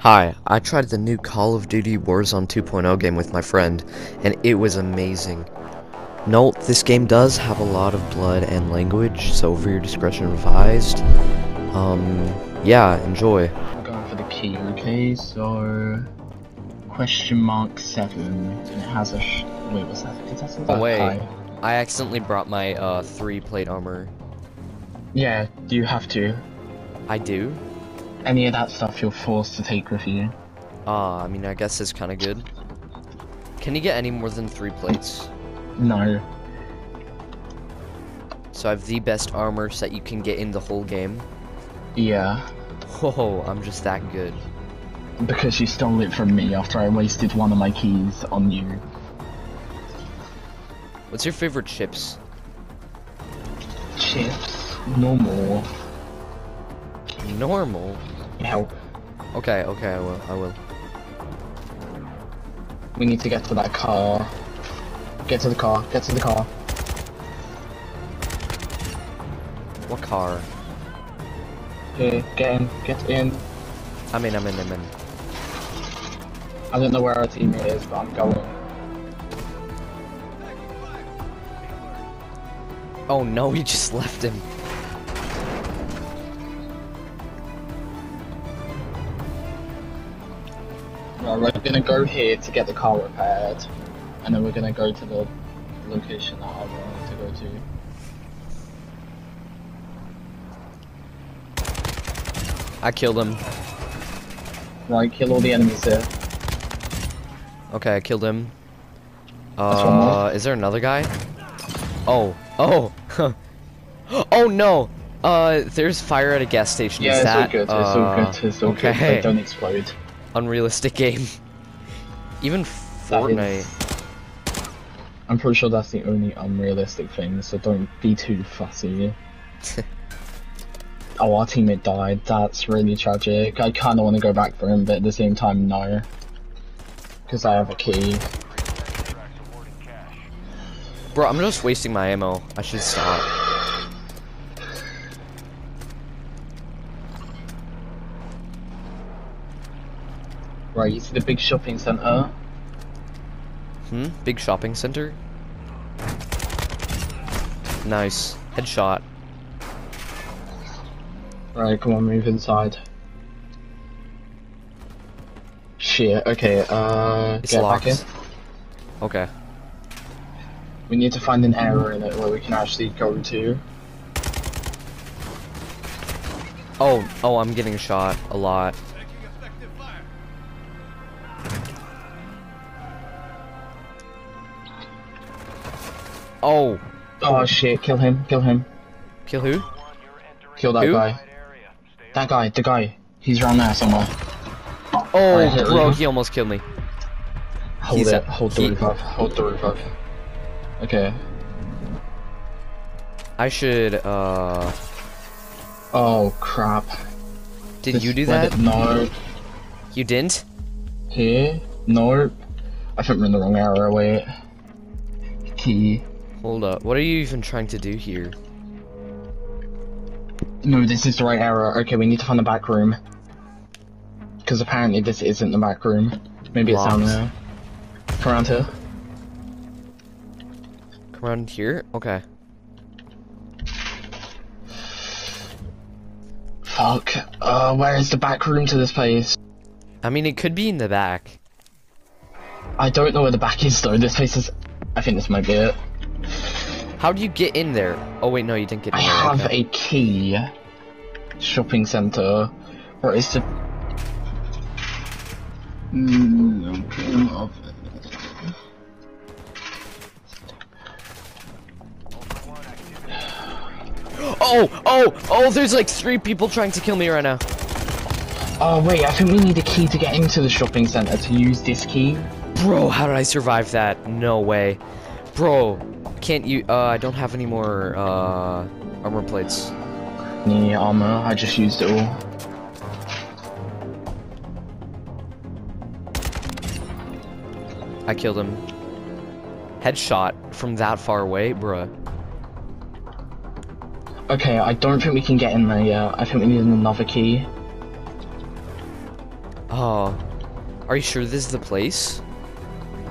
Hi, I tried the new Call of Duty Warzone 2.0 game with my friend, and it was amazing. Note, this game does have a lot of blood and language, so for your discretion advised. Um, yeah, enjoy. I'm going for the key, okay? So, question mark 7, and it has a sh wait, what's that? Is that? Oh, wait. I accidentally brought my, uh, three plate armor. Yeah, do you have to. I do? Any of that stuff you're forced to take with you. Ah, I mean, I guess it's kinda good. Can you get any more than three plates? No. So I have the best armor set you can get in the whole game. Yeah. Whoa, I'm just that good. Because you stole it from me after I wasted one of my keys on you. What's your favorite chips? Chips. Normal. Normal. Help. Okay, okay, I will, I will. We need to get to that car. Get to the car. Get to the car. What car? Here, get in. Get in. I'm in, I'm in, I'm in. I don't know where our teammate is, but I'm going. Oh no, we just left him. Right, we're gonna go here to get the car repaired, and then we're gonna go to the location that I wanted to go to. I killed him. Right, kill all the enemies here. Okay, I killed him. That's one more. Uh, is there another guy? Oh, oh, oh no. Uh, there's fire at a gas station. Yeah, is it's that? all good. It's all uh, good. It's all good. okay. They don't explode. Unrealistic game. Even Fortnite. I'm pretty sure that's the only unrealistic thing, so don't be too fussy. oh, our teammate died. That's really tragic. I kind of want to go back for him, but at the same time, no. Because I have a key. Bro, I'm just wasting my ammo. I should stop. Right, you see the big shopping center? Hmm? Big shopping center? Nice. Headshot. Right, come on, move inside. Shit, okay, uh, It's get locked. back in. Okay. We need to find an area in it where we can actually go to. Oh, oh, I'm getting shot a lot. Oh, Oh shit, kill him, kill him. kill who? Kill that Who? guy. That guy, the guy. He's around there somewhere. Oh, we bro, he almost killed me. Hold He's it, a- hold the he- roof up, hold the roof up. Okay. I should, uh... Oh crap. Did This you do that? No. You didn't? Here? Nope. I think we're in the wrong area, wait. Key. Hold up. What are you even trying to do here? No, this is the right area. Okay, we need to find the back room. Because apparently this isn't the back room. Maybe it's down there. Come around here. Come around here? Okay. Fuck. Uh, where is the back room to this place? I mean, it could be in the back. I don't know where the back is though. This place is. I think this might be it. How do you get in there? Oh, wait, no, you didn't get in I there. I have okay. a key. Shopping center. Where is the? Mm. Oh, oh, oh, there's like three people trying to kill me right now. Oh wait, I think we need a key to get into the shopping center to use this key. Bro, how did I survive that? No way. Bro, can't you, uh, I don't have any more, uh, armor plates. Any armor? I just used it all. I killed him. Headshot from that far away, bruh. Okay, I don't think we can get in there yet. I think we need another key. Oh. Are you sure this is the place?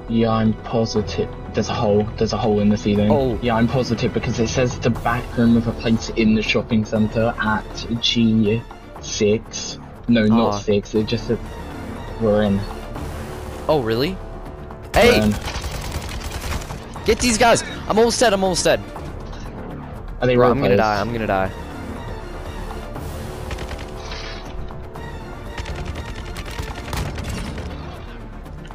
Yeah, I'm positive. There's a hole. There's a hole in the ceiling. Oh. Yeah, I'm positive because it says the back room of a place in the shopping centre at G6. No, not Ah. 6. It just said we're in. Oh, really? Hey! Um, Get these guys! I'm almost dead, I'm almost dead. are they Bro, I'm gonna die, I'm gonna die.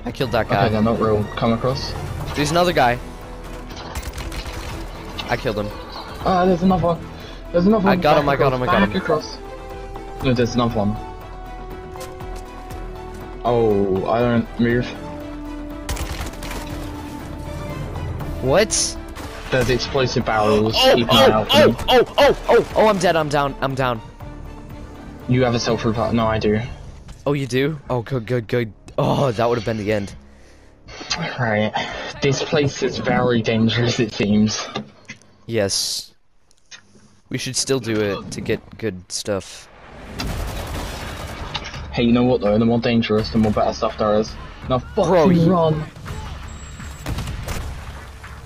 I killed that guy. Okay, they're not real. Come across. There's another guy. I killed him. Ah, there's another one. There's another I got Back him, I got him, I got back him. across. No, there's another one. Oh, I don't move. What? There's explosive barrels. Oh, Keep an eye oh, oh, oh, oh, oh, oh, I'm dead, I'm down, I'm down. You have a self revive? No, I do. Oh, you do? Oh, good, good, good. Oh, that would have been the end. Right. This place is very dangerous, it seems. Yes. We should still do it to get good stuff. Hey, you know what though? The more dangerous, the more better stuff there is. Now fucking Bro, you- run!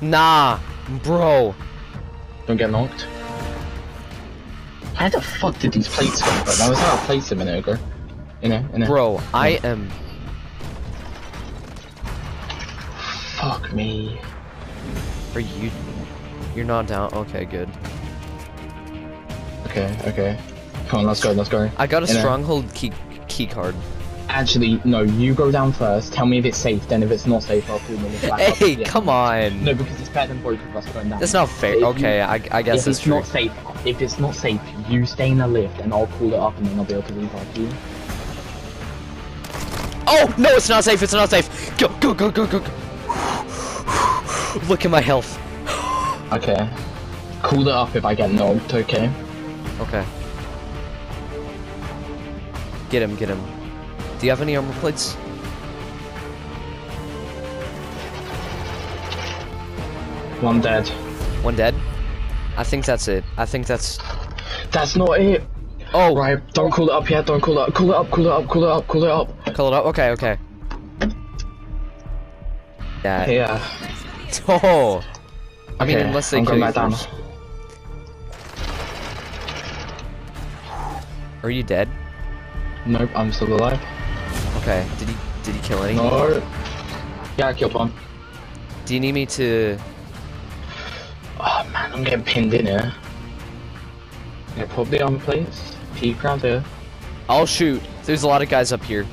Nah, bro. Don't get knocked. How the fuck did these plates come from? I was out of place a minute ago. In a, in a. Bro, I am. Me. Are you? You're not down. Okay, good. Okay, okay. Come on, let's go, let's go. I got a In a- stronghold key key card. Actually, no, you go down first, tell me if it's safe, then if it's not safe, I'll call them back up. Hey, Yeah. come on. No, because it's better than both of us going down. That's not fair. If you- Okay, I, I guess if it's true. not safe, if it's not safe, you stay in the lift and I'll call it up and then I'll be able to revive you. Oh no, it's not safe. It's not safe. Go, go, go, go, go. go. Look at my health. Okay. Cool it up if I get knocked, okay? Okay. Get him, get him. Do you have any armor plates? One dead. One dead. I think that's it. I think that's. That's not it! Oh, Right, don't call it up yet, don't call it up, call it up, call it up, call it up, call it up. Call it up. Okay, okay. Yeah. Yeah. Oh. I mean, Okay, unless they I'm kill going you back down. first. Are you dead? Nope, I'm still alive. Okay. Did he? Did he kill any? No. Yeah, I killed one. Do you need me to? Oh man, I'm getting pinned in here. Yeah, probably on place. Peek around here. I'll shoot. There's a lot of guys up here.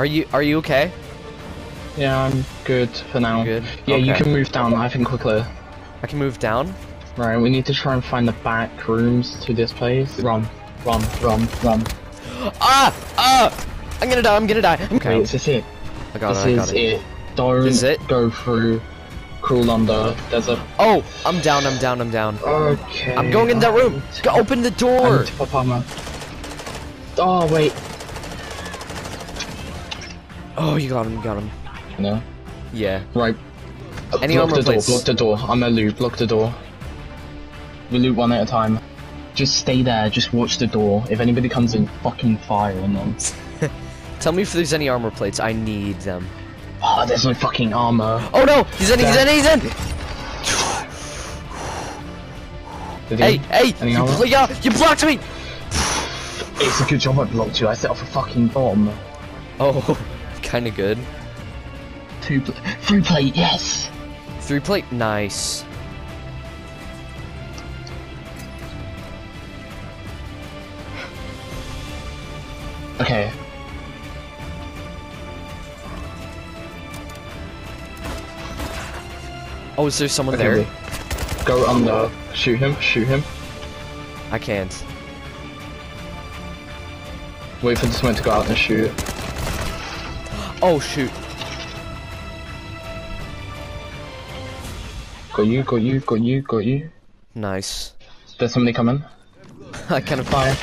Are you? Are you okay? Yeah, I'm good for now. Good? Yeah, you can move down. I think we're clear. I can move down. Right, we need to try and find the back rooms to this place. Run, run, run, run. Ah! Ah! I'm gonna die. I'm gonna die. Okay, Okay. this is it. I got this it. I is it. it. Don't This is it? go through. Crawl under. There's a. Oh! I'm down. I'm down. I'm down. Okay. I'm going in that room. Go open the I door. need to pop armor. Oh wait. Oh, you got him. You got him. No. Yeah. Right. Any block armor the door. plates? Block the door. I'm gonna loot. Block the door. We loot one at a time. Just stay there. Just watch the door. If anybody comes in, fucking fire on them. Tell me if there's any armor plates. I need them. Oh, there's no fucking armor. Oh no! He's in! He's in! He's in! Hey! Hey! Any You, bl- yeah, you blocked me! It's a good job I blocked you. I set off a fucking bomb. Oh, kind of good. Two, pl- three plate. Yes. Three plate, nice. Okay. Oh, is there someone Okay. there? wait. Go under. Shoot him. Shoot him. I can't. Wait for the smoke to go out and shoot. Oh shoot! Got you. Got you. Got you. Got you. Nice. There's somebody coming. I kind of. Fire.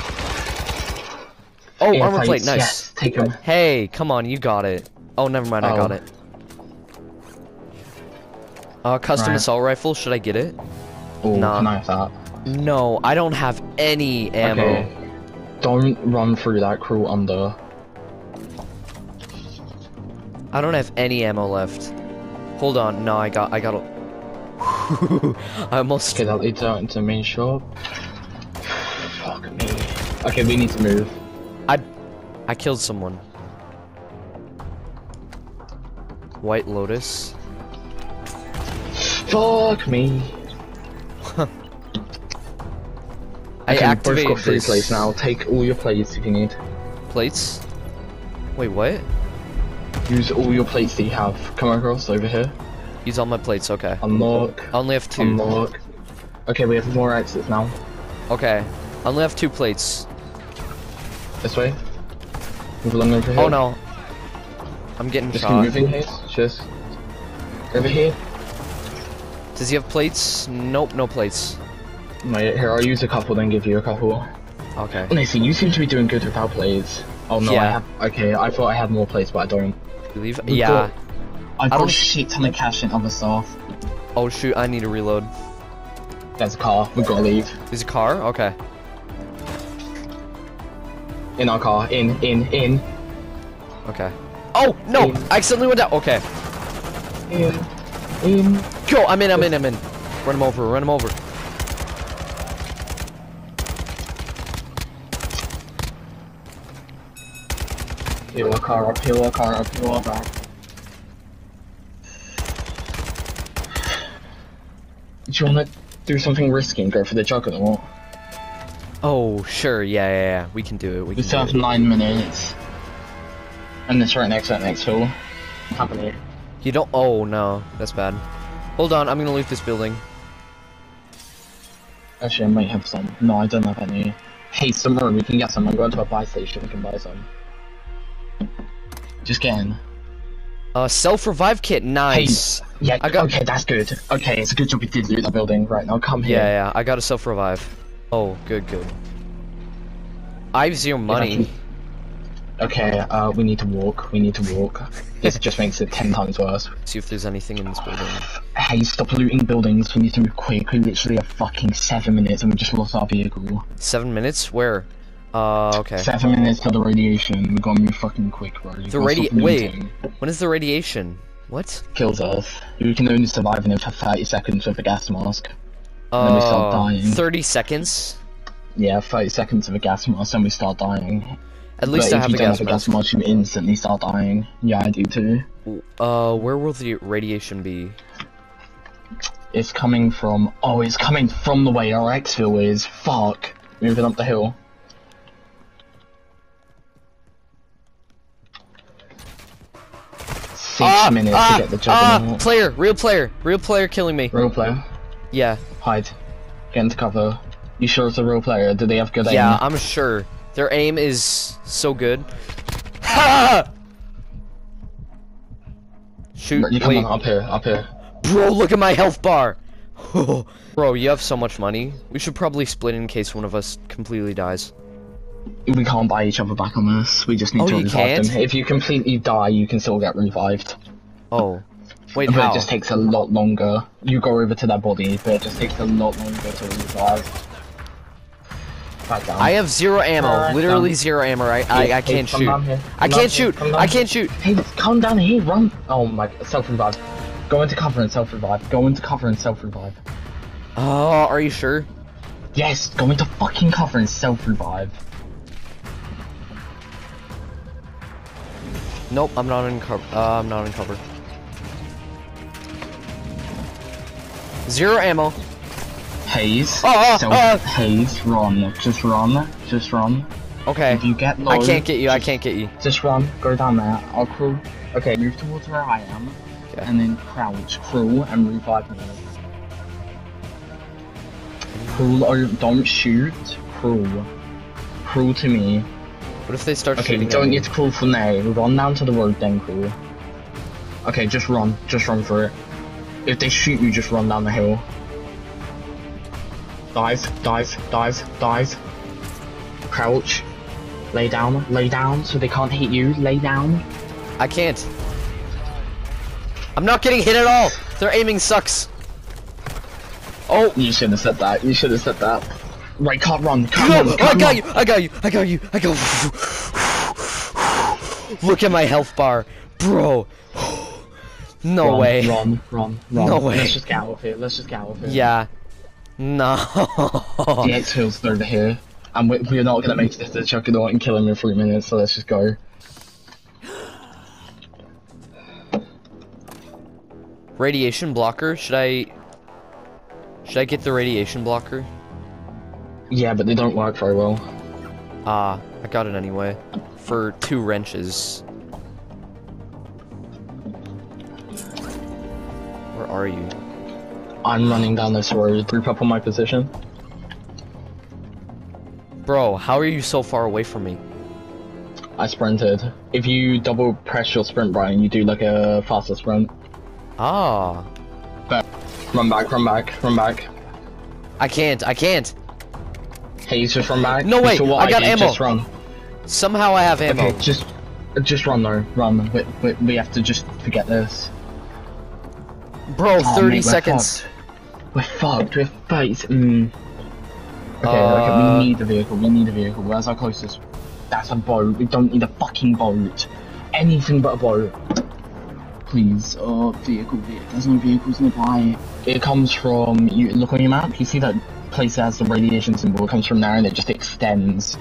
Oh, Air armor plate, nice. Yes. Take him. Hey, come on, you got it. Oh, never mind, I got Oh. it. Uh, custom Right. assault rifle, should I get it? Oh, Nah. can I have that? No, I don't have any ammo. Okay. Don't run through that crew under. I don't have any ammo left. Hold on, no, I got, I got. A... I almost. Okay, that leads out into the main shop. Fuck me. Okay, we need to move. I, I killed someone. White Lotus. Fuck me. I Okay, we've both activated got three this plates now. Take all your plates if you need. Plates. Wait, what? Use all your plates that you have. Come across over here. Use all my plates. Okay. Unlock. I only have two. Unlock. Okay, we have more exits now. Okay. I only have two plates. This way. Move along over here. Oh no. I'm getting Just keep shot. moving here. Just over here. Does he have plates? Nope, no plates. Wait, here, I'll use a couple, then give you a couple. Okay. Honestly, you seem to be doing good without plates. Oh no, I have. Okay, I thought I had more plates, but I don't. You leave? We've Yeah. got- I've I got a shit ton of cash and other stuff. Oh shoot, I need to reload. There's a car. We've got to leave. There's a car? Okay. In our car. In, in, in, Okay. Oh no! In. I accidentally went down. Okay. in, in. Go! I'm in, I'm in, I'm in. Run him over, run him over. Our car up, peel our car up, peel our back. Do you want to do something risky and go for the juggernaut? Oh, sure, yeah, yeah, yeah. We can do it. We We still have it. nine minutes. And it's right next to that next hill. Happening. You don't. Oh no, that's bad. Hold on, I'm gonna leave this building. Actually, I might have some. No, I don't have any. Hey, somewhere we can get some. I'm going to a buy station. We can buy some. Just get in. Uh, self revive kit, nice. Yeah. I got- Okay, that's good. Okay, it's a good job we did loot that building. Right now, come here. Yeah, yeah, I got a self revive. Oh, good, good. I have zero money. Okay, uh, we need to walk. We need to walk. This just makes it ten times worse. See if there's anything in this building. Hey, stop looting buildings. We need to move quick. We literally have fucking seven minutes and we just lost our vehicle. Seven minutes? Where? Uh, okay. Seven minutes to the radiation. We gotta move fucking quick, bro. You The radi- wait. When is the radiation? What? Kills us. We can only survive in it for 30 seconds with a gas mask. then we start Uh, dying. 30 seconds? Yeah, 30 seconds of a gas mask and we start dying. At least but I have a gas have a gas mask. mask, you instantly start dying. Yeah, I do too. Uh, where will the radiation be? It's coming from. Oh, it's coming from the way our exfil is. Fuck. Moving up the hill. Ah, minutes ah, to get the ah, player, real player, real player killing me. Real player. Yeah, Hide. Get into cover. You sure it's a real player? Do they have good aim? yeah, I'm sure. Their aim is so good. Ha! Shoot, You on, up here, up here. Bro, look at my health bar. Bro, you have so much money. We should probably split in case one of us completely dies. We can't buy each other back on this. We just need Oh, to revive can't? them. If you completely die, you can still get revived. Oh. Wait, but how? it just takes a lot longer. You go over to their body, but it just takes a lot longer to revive. I have zero ammo. Literally down. zero ammo, right? Hey, I, I can't shoot. I can't shoot. I can't shoot. Hey, come down here, run! Oh my, self-revive. Go into cover and self-revive. Go into cover and self-revive. Oh, are you sure? Yes, go into fucking cover and self-revive. Nope, I'm not in cover. Uh, I'm not in cover. Zero ammo. Haze. Oh, oh, self- oh. Haze, run. Just run. Just run. Okay. If you get low, I can't get you. I can't get you. Just run, go down there, I'll crew. Okay, move towards where I am, Okay. and then crouch, crew, and revive me. Crawl, or don't shoot, crawl. Crawl to me. What if they start Okay, you shooting? don't need to crawl from there, We run down to the road, then crawl. Okay, just run, just run for it. If they shoot you, just run down the hill. Dive, dive, dive, dive. Crouch. Lay down, lay down so they can't hit you, lay down. I can't. I'm not getting hit at all. Their aiming sucks. Oh! You shouldn't have said that. You should have said that. Right, can't run. Can't run. oh, I got run. you! I got you! I got you! I got Look at my health bar, bro. No run, way. Run, run, run. No way. Let's just get out of here. Let's just get out of here. Yeah. No. The exfil's over here, and we, we're not gonna make it to the Juggernaut and kill him in three minutes. So let's just go. radiation blocker? Should I? Should I get the radiation blocker? Yeah, but they don't work very well. Ah, I got it anyway. For two wrenches. Where are you? I'm running down this road. Group up on my position. Bro, how are you so far away from me? I sprinted. If you double press your sprint button, you do like a faster sprint. Ah. Run back, run back, run back. I can't, I can't. Hey, just run back. No, way! I got ammo. Just run. Somehow I have ammo. Okay, just, just run though. Run. We, we, we have to just forget this. Bro, Oh, 30 mate, seconds. We're fucked. We're fucked. Mm. Okay, Uh, okay, we need a vehicle. We need a vehicle. Where's our closest? That's a boat. We don't need a fucking boat. Anything but a boat. Please. Oh, vehicle, vehicle. There's no vehicles nearby. It comes from. You look on your map. You see that place has the radiation symbol. It comes from there, and it just extends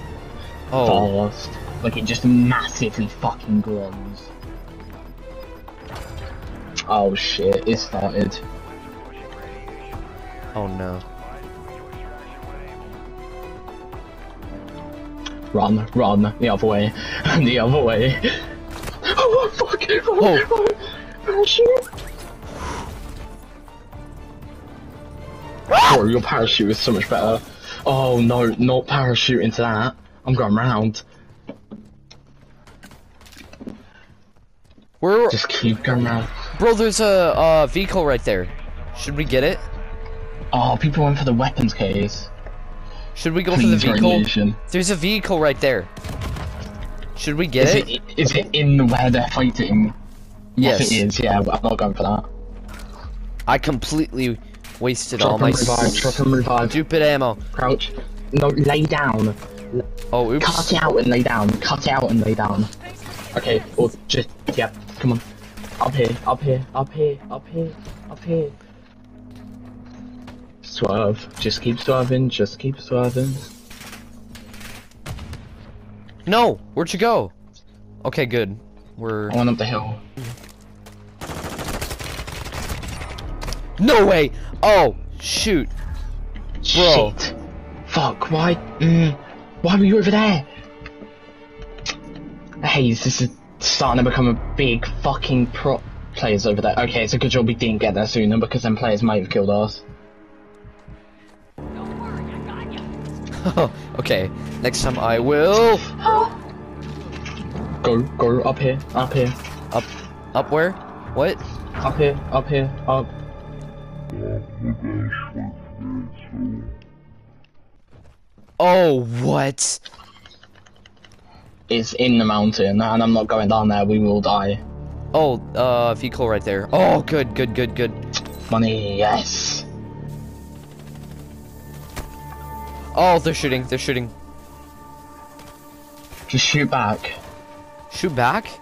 Oh, fast. Like it just massively fucking grows. Oh shit! It started. oh no. Run, run, the other way, the other way. Oh fuck! Run, Oh. run, parachute. Oh, Bro, your parachute is so much better. Oh no, not parachute into that. I'm going round. Where, Just keep going round. bro, there's a uh, vehicle right there. Should we get it? Oh, people went for the weapons case. Should we go for the vehicle? There's a vehicle right there. Should we get Is it? it, is it in where they're fighting? Yes. If it is, yeah, I'm not going for that. I completely wasted all Drop my and revive, drop and revive. stupid ammo. Crouch. No, lay down. Oh, oops. Cut it out and lay down. Cut it out and lay down. Okay, or just, yep, come on. Up here, up here, up here, up here, up here. Swerve. Just keep swerving, just keep swerving. No, where'd you go? Okay, good. We're I went up the hill. No way. Oh, shoot. Bro. Shit. Fuck, why? Mm, why were you over there? Hey, this is starting to become a big fucking prop players over there. Okay, it's a good job we didn't get there sooner because then players might have killed us. okay, next time I will Go, go, up here, up here, up, up where? What? up here, up here, up. Oh, what? It's in the mountain, and I'm not going down there, we will die. Oh, uh, vehicle right there. Oh, good, good, good, good. Money, yes. Oh, they're shooting, they're shooting. Just shoot back. Shoot back?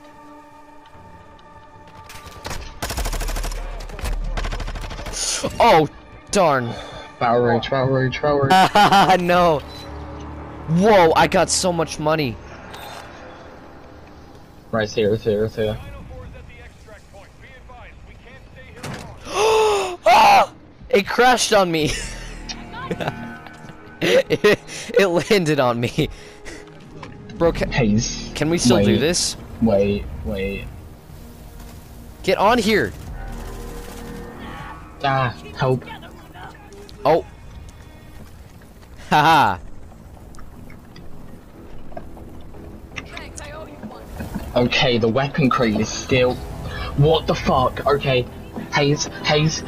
Oh, darn. Battle rage, battle rage, battle rage. no. Whoa, I got so much money. Right here, it's here, it's here. Ah! It crashed on me. it, it landed on me. Bro, can, Haze. can we still do this? Wait, wait. Get on here. Ah, help. Oh. Haha. Okay, the weapon crate is still. What the fuck? Okay, Haze, Haze.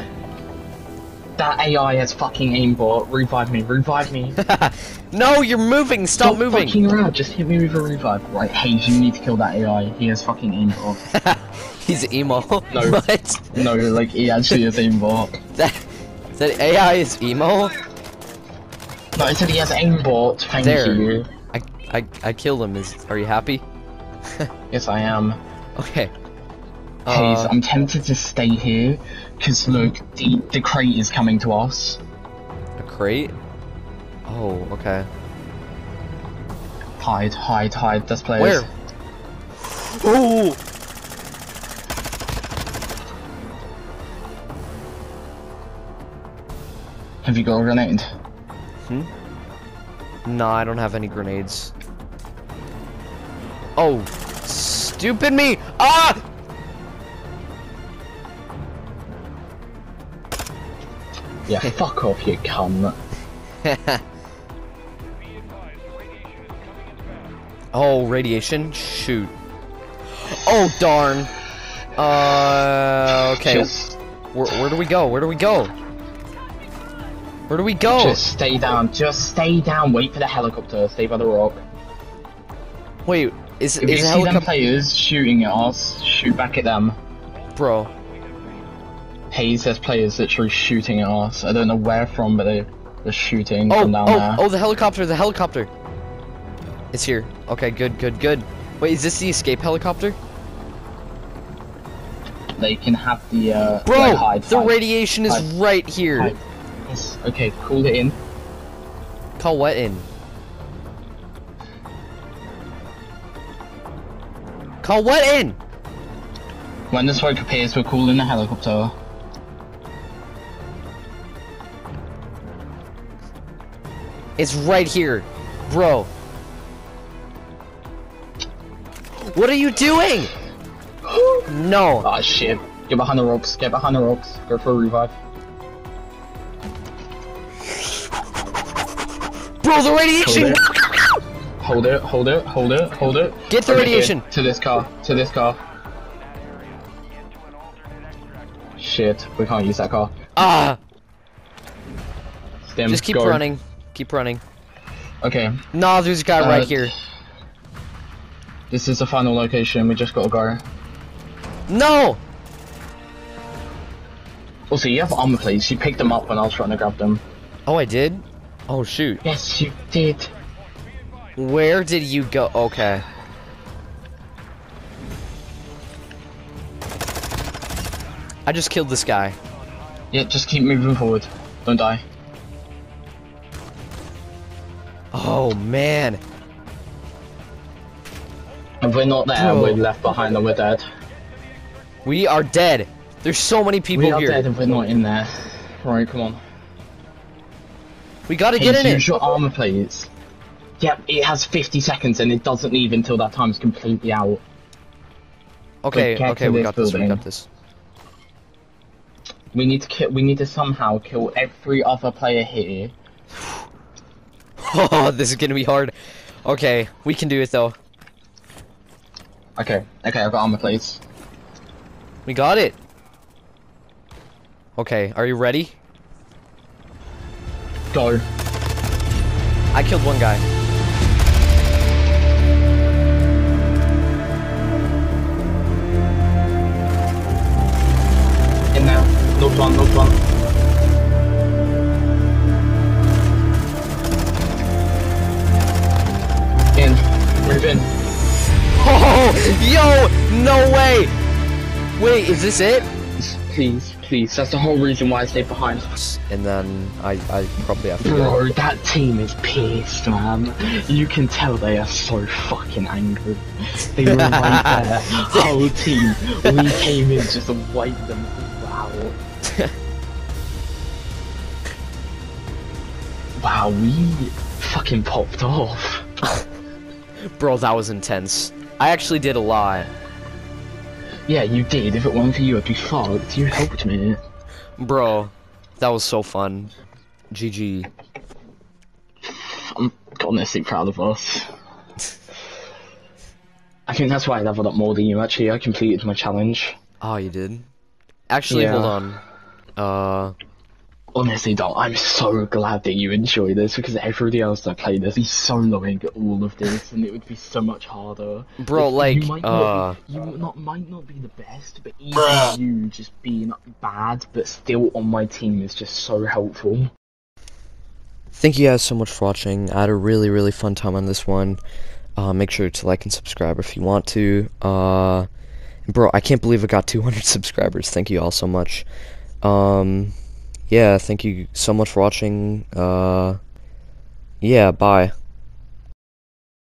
That AI has fucking aimbot. Revive me, revive me. no, you're moving. Stop Stop moving. fucking around. Just hit me with a revive. Right, Haze, you need to kill that AI. He has fucking aimbot. He's emo. No. what? no, like he actually is aimbot. That That AI is emo? No, it said he has aimbot. Thank There. you. I, I, I killed him. Is, are you happy? Yes, I am. Okay. Haze, Uh, I'm tempted to stay here, because look, the, the crate is coming to us. a crate? Oh, okay. Hide, hide, hide, that's place. Where? Oh! Have you got a grenade? Hmm. No, I don't have any grenades. Oh, stupid me! Ah! Yeah, fuck off, you cunt. oh, radiation? Shoot. Oh, darn. Uh, okay. Where, where do we go? Where do we go? Where do we go? just stay down, just stay down, wait for the helicopter, stay by the rock. Wait, is, If you is a see them players shooting at us, shoot back at them. Bro, Haze, there's players literally shooting at us. I don't know where from, but they, they're shooting Oh, from down oh, there. oh, the helicopter, the helicopter. It's here. Okay, good, good, good. Wait, is this the escape helicopter? They can have the, uh, Bro, like, hide, the hide, radiation is right here. Okay, call it in. Call what in? Call what in? When the smoke appears, we're calling the helicopter. It's right here. Bro. What are you doing? No. Ah, shit. Get behind the ropes, get behind the ropes. Go for a revive. Bro, the radiation! Hold it, hold it, hold it, hold it. Get the Okay, radiation. To this car, to this car. Shit, we can't use that car. Ah! Just keep running. Keep running. Okay, Nah, there's a guy Uh, right here. this is the final location, we just gotta go. No! Also, you have armor plates, you picked them up when I was trying to grab them. Oh, I did? Oh, shoot. Yes, you did. Where did you go? Okay. I just killed this guy. Yeah, just keep moving forward. Don't die. Oh, man. If we're not there, Bro. we're left behind and we're dead. We are dead. There's so many people here. we are here. dead if we're not in there. Right, come on. We gotta get in use it. your armor plates. Yep, it has 50 seconds and it doesn't leave until that time's completely out. Okay, okay, we got this. We got this. We need to kill. We need to somehow kill every other player here. Oh, this is gonna be hard. Okay, we can do it though. Okay, okay, I've got armor plates. We got it. Okay, are you ready? Go. I killed one guy. In there. Knocked one, knocked one. In. Move in. Oh, yo, no way. Wait, is this it? Please, please. That's the whole reason why I stayed behind. And then I, I probably have to. Bro, that team is pissed, man. You can tell they are so fucking angry. They were right there, whole team. We came in just to wipe them out. Wow, we fucking popped off. Bro, that was intense. I actually did a lot. Yeah, you did. If it weren't for you, I'd be fucked. You helped me. Bro, that was so fun. GG. I'm honestly proud of us. I think that's why I leveled up more than you, actually. I completed my challenge. Oh, you did? Actually, Yeah. hold on. Uh, honestly, Dom, I'm so glad that you enjoy this because everybody else that played this would be soloing all of this, and it would be so much harder. Bro, Like, like, you might uh, not be, you not might not be the best, but even you just being bad but still on my team is just so helpful. Thank you guys so much for watching. I had a really, really fun time on this one. Uh, make sure to like and subscribe if you want to. Uh, bro, I can't believe I got 200 subscribers. Thank you all so much. Um, yeah, thank you so much for watching. Uh, yeah, bye.